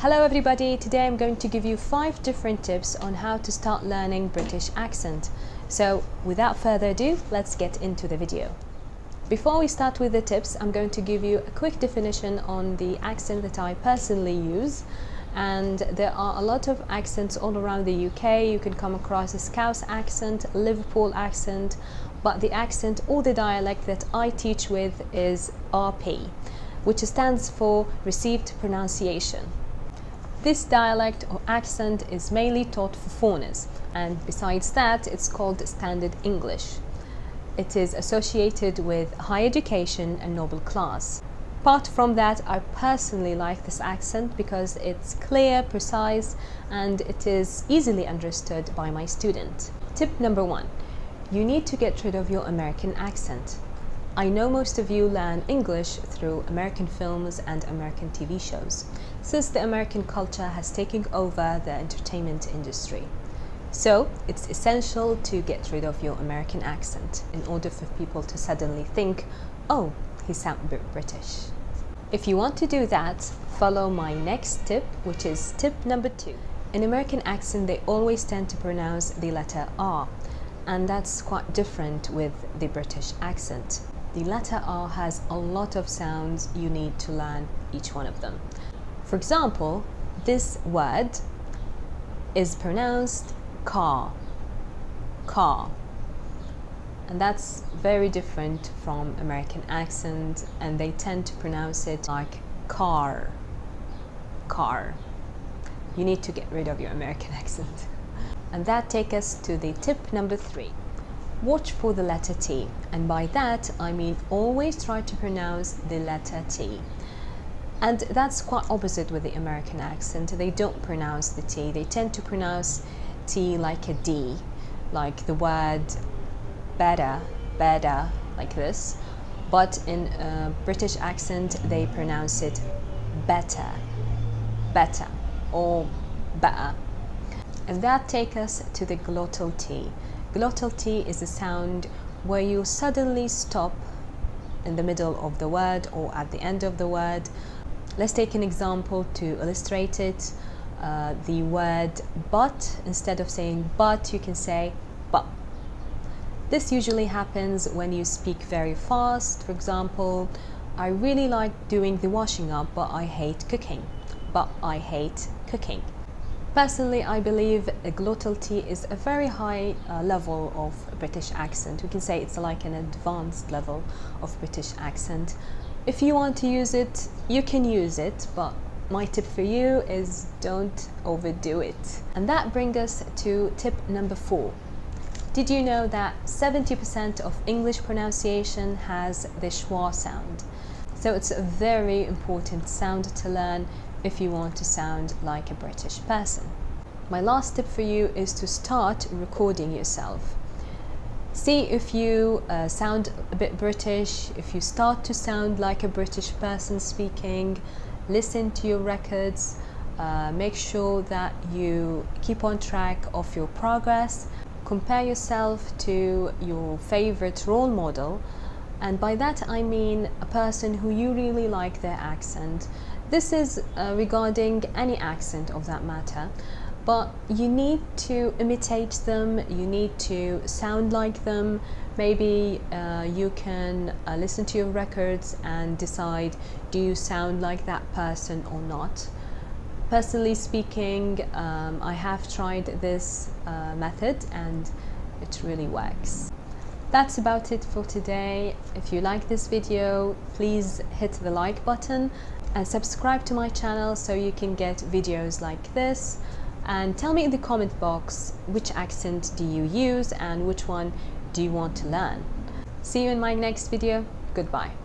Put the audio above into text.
Hello everybody, today I'm going to give you five different tips on how to start learning British accent. So without further ado, let's get into the video. Before we start with the tips, I'm going to give you a quick definition on the accent that I personally use. And there are a lot of accents all around the UK. You can come across a Scouse accent, Liverpool accent, but the accent or the dialect that I teach with is RP, which stands for Received Pronunciation. This dialect or accent is mainly taught for foreigners, and besides that, it's called Standard English. It is associated with high education and noble class. Apart from that, I personally like this accent because it's clear, precise, and it is easily understood by my student. Tip number one you need to get rid of your American accent. I know most of you learn English through American films and American TV shows, since the American culture has taken over the entertainment industry. So, it's essential to get rid of your American accent in order for people to suddenly think, oh, he sounds British. If you want to do that, follow my next tip, which is tip number two. In American accent, they always tend to pronounce the letter R, and that's quite different with the British accent. The letter R has a lot of sounds you need to learn each one of them. For example, this word is pronounced car, car. And that's very different from American accent and they tend to pronounce it like car, car. You need to get rid of your American accent. And that takes us to the tip number three watch for the letter T. And by that, I mean always try to pronounce the letter T. And that's quite opposite with the American accent. They don't pronounce the T. They tend to pronounce T like a D, like the word better, better, like this. But in a British accent, they pronounce it better, better, or better. And that takes us to the glottal T. Glottal T is a sound where you suddenly stop in the middle of the word or at the end of the word. Let's take an example to illustrate it. Uh, the word but, instead of saying but, you can say but. This usually happens when you speak very fast. For example, I really like doing the washing up, but I hate cooking. But I hate cooking. Personally, I believe a glottal T is a very high uh, level of British accent. We can say it's like an advanced level of British accent. If you want to use it, you can use it, but my tip for you is don't overdo it. And that brings us to tip number four. Did you know that 70% of English pronunciation has the schwa sound? So it's a very important sound to learn if you want to sound like a British person. My last tip for you is to start recording yourself. See if you uh, sound a bit British, if you start to sound like a British person speaking, listen to your records, uh, make sure that you keep on track of your progress, compare yourself to your favorite role model, and by that I mean a person who you really like their accent this is uh, regarding any accent of that matter, but you need to imitate them, you need to sound like them. Maybe uh, you can uh, listen to your records and decide do you sound like that person or not. Personally speaking, um, I have tried this uh, method and it really works. That's about it for today. If you like this video, please hit the like button and subscribe to my channel so you can get videos like this and tell me in the comment box which accent do you use and which one do you want to learn. See you in my next video. Goodbye.